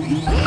Thank